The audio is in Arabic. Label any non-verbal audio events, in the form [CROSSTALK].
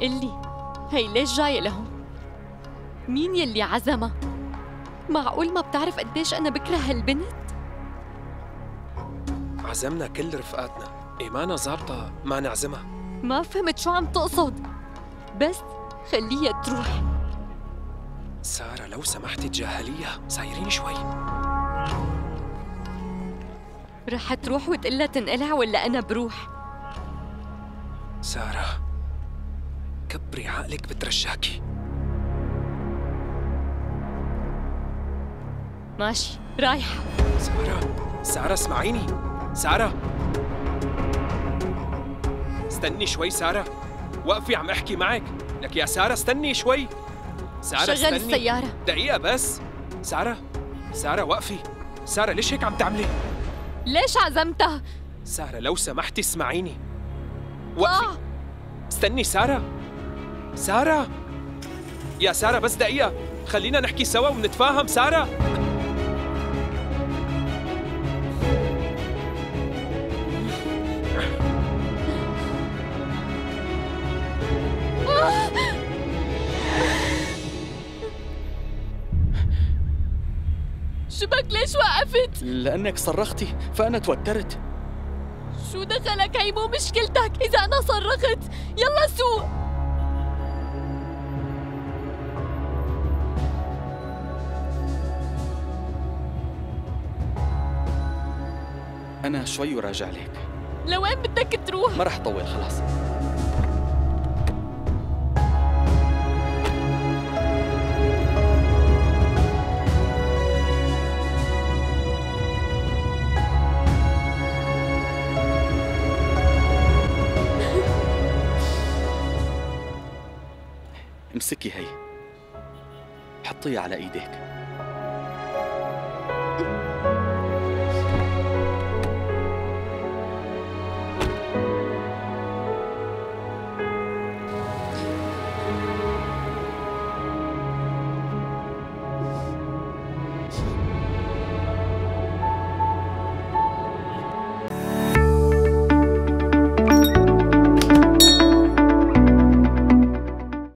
قلي هي ليش جاية لهون؟ مين يلي عزمها؟ معقول ما بتعرف قديش أنا بكره هالبنت؟ عزمنا كل رفقاتنا إيمانا ظابطة ما نعزمها ما فهمت شو عم تقصد بس خليها تروح سارة لو سمحتي تجاهليها صايرين شوي رح تروح وتقلها تنقلع ولا أنا بروح؟ سارة كبري عقلك بترجاكي ماشي رايحة سارة سارة اسمعيني. سارة. استني شوي سارة. وقفي عم احكي معك. لك يا سارة استني شوي. سارة شغل استني. السيارة. دقيقة بس. سارة سارة وقفي. سارة ليش هيك عم تعملي؟ ليش عزمتها؟ سارة لو سمحتي اسمعيني. وقفي. آه. استني سارة. سارة؟ يا سارة بس دقيقة. خلينا نحكي سوا ونتفاهم سارة. شبك ليش وقفت؟ لأنك صرختي فأنا توترت. شو دخلك؟ هي مو مشكلتك. إذا أنا صرخت أنا شوي وراجع لك لوين بدك تروح؟ ما رح طول خلاص. [LAUGHS] امسكي هي. حطيها على إيديك.